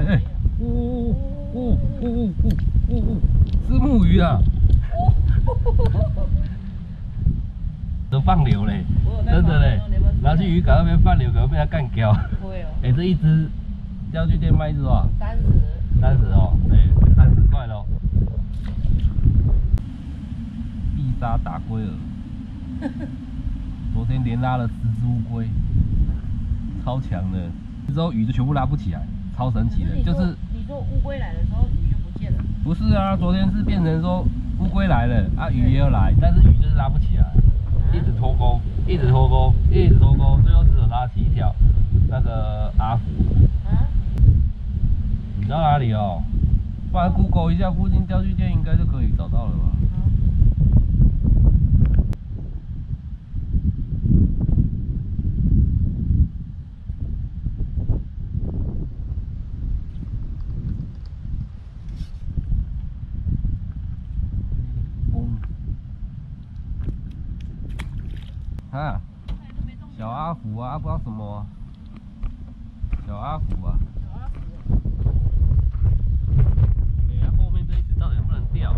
哎哎，呜呜呜呜呜呜呜呜，是木鱼啊！都放流嘞真的嘞拿去渔港那边放流，可能被它干掉。不会哦，哎，这一只钓具店卖一只多少？三十，三十哦，对，三十块喽。必杀打龟饵，昨天连拉了十只乌龟，超强的。之后鱼就全部拉不起来，超神奇的。就是你说乌龟来的时候鱼就不见了，不是啊，昨天是变成说乌龟来了啊，鱼也有来，但是鱼就是拉不起来，一直脱钩，一直脱钩，一直脱钩，最后只有拉起一条那个阿福。啊？你知道哪里哦？不然 Google 一下附近钓具店应该就可以找到了吧？啊，小阿虎啊，不知道什么啊、小阿虎啊。哎呀，后面这一只到底能不能钓？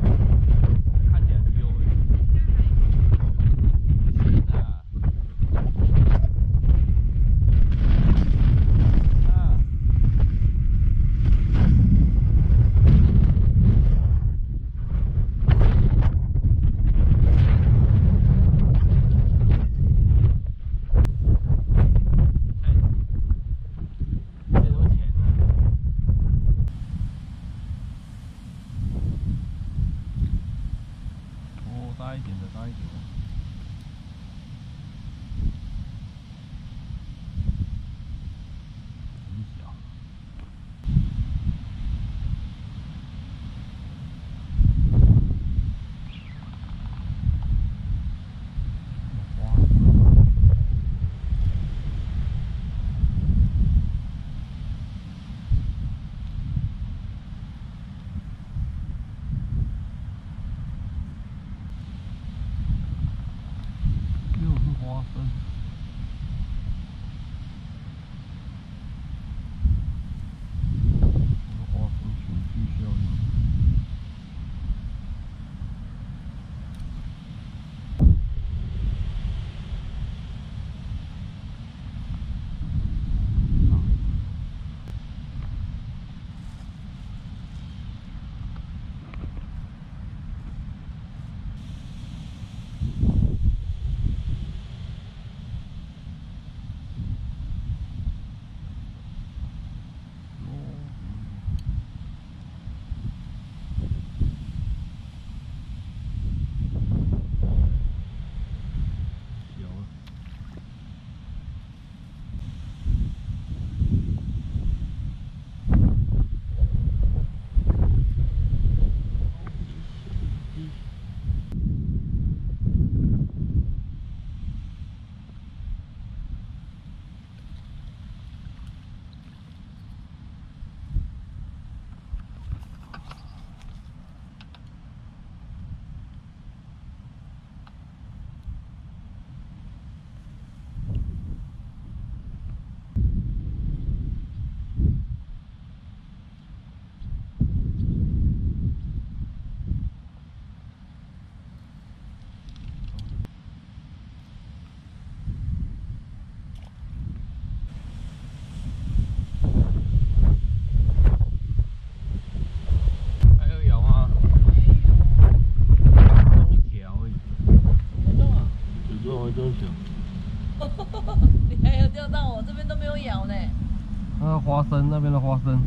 那边的花生，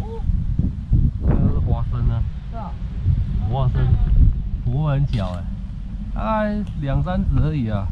哦，那个是花生啊？花生不会很小哎，大概两三指而已啊。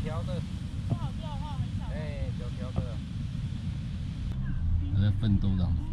好调的，不好钓的话很少。哎，小条的。还在奋斗当中。